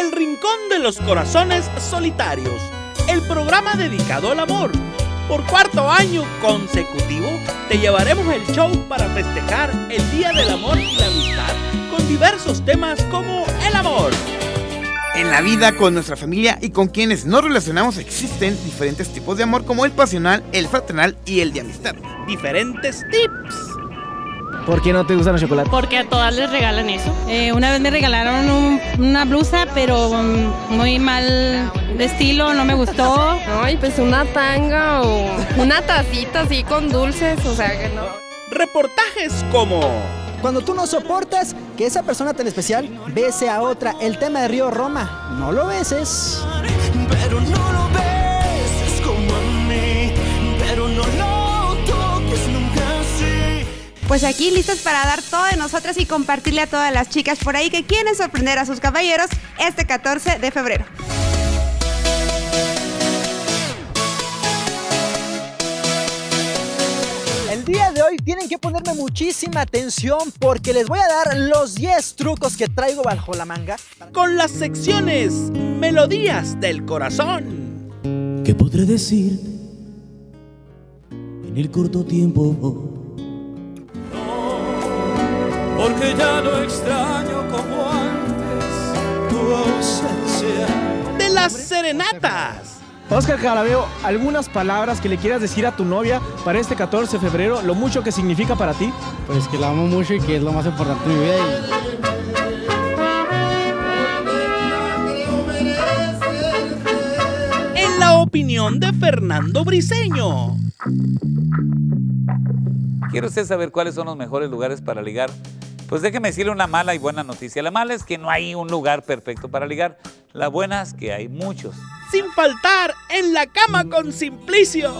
El Rincón de los Corazones Solitarios, el programa dedicado al amor. Por cuarto año consecutivo te llevaremos el show para festejar el Día del Amor y la Amistad con diversos temas como el amor. En la vida, con nuestra familia y con quienes nos relacionamos existen diferentes tipos de amor como el pasional, el fraternal y el de amistad. Diferentes tips. ¿Por qué no te gustan los chocolates? Porque a todas les regalan eso. Eh, una vez me regalaron un- una blusa, pero mm, muy mal de estilo, no me gustó. Ay, pues una tanga o una tacita así con dulces, o sea que no. Reportajes como Cuando tú no soportas que esa persona tan especial bese a otra, el tema de Río Roma, no lo beses. Pero no lo beses Pues aquí listos para dar todo de nosotras y compartirle a todas las chicas por ahí que quieren sorprender a sus caballeros este 14 de febrero. El día de hoy tienen que ponerme muchísima atención porque les voy a dar los 10 trucos que traigo bajo la manga. con las secciones Melodías del Corazón. ¿Qué podré decir en el corto tiempo? Porque ya no extraño como antes tu ausencia. De las serenatas. Oscar Jarabeo, algunas palabras que le quieras decir a tu novia para este 14 de febrero, lo mucho que significa para ti. Pues que la amo mucho y que es lo más importante de mi vida. En la opinión de Fernando Briseño. ¿Quiere usted saber cuáles son los mejores lugares para ligar? Pues déjeme decirle una mala y buena noticia. La mala es que no hay un lugar perfecto para ligar. La buena es que hay muchos. Sin faltar en la cama con Simplicio.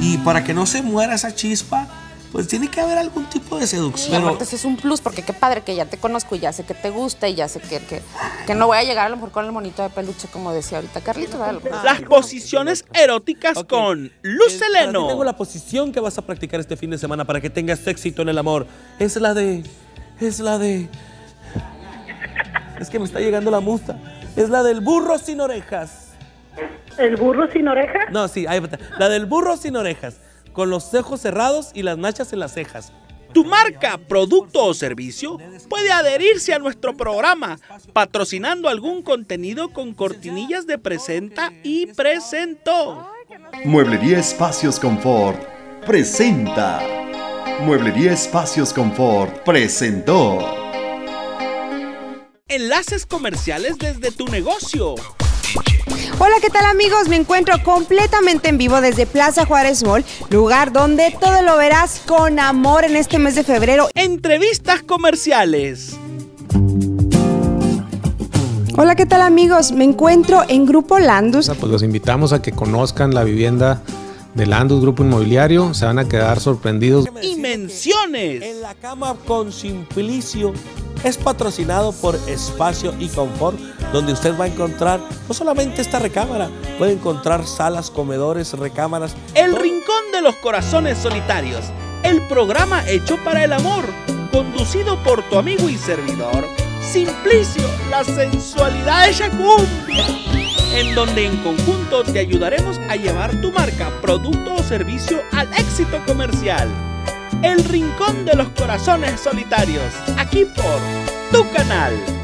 Y para que no se muera esa chispa, pues tiene que haber algún tipo de seducción. Y aparte eso es un plus, porque qué padre que ya te conozco y ya sé que te gusta y ya sé que, que, que no voy a llegar a lo mejor con el monito de peluche, como decía ahorita Carlito. ¿verdad? Las posiciones eróticas con Luz ti tengo la posición que vas a practicar este fin de semana para que tengas éxito en el amor. Es la de. Es la de. Es que me está llegando la musta. Es la del burro sin orejas. ¿El burro sin orejas? No, sí, ahí está. La del burro sin orejas. Con los ojos cerrados y las nachas en las cejas. Tu marca, producto o servicio puede adherirse a nuestro programa patrocinando algún contenido con cortinillas de presenta y presentó. Mueblería Espacios Confort presenta. Mueblería Espacios Confort presentó. Enlaces comerciales desde tu negocio. Hola, ¿qué tal amigos? Me encuentro completamente en vivo desde Plaza Juárez Mall, lugar donde todo lo verás con amor en este mes de febrero. Entrevistas comerciales. Hola, ¿qué tal amigos? Me encuentro en Grupo Landus. Pues los invitamos a que conozcan la vivienda de Landus Grupo Inmobiliario. Se van a quedar sorprendidos. Y menciones. En la cama con Simplicio es patrocinado por Espacio y Confort, donde usted va a encontrar no solamente esta recámara, puede encontrar salas, comedores, recámaras. El Rincón de los Corazones Solitarios. El programa hecho para el amor. Conducido por tu amigo y servidor, Simplicio, la sensualidad de cumbia. En donde en conjunto te ayudaremos a llevar tu marca, producto o servicio al éxito comercial. El Rincón de los Corazones Solitarios. Aquí por tu canal.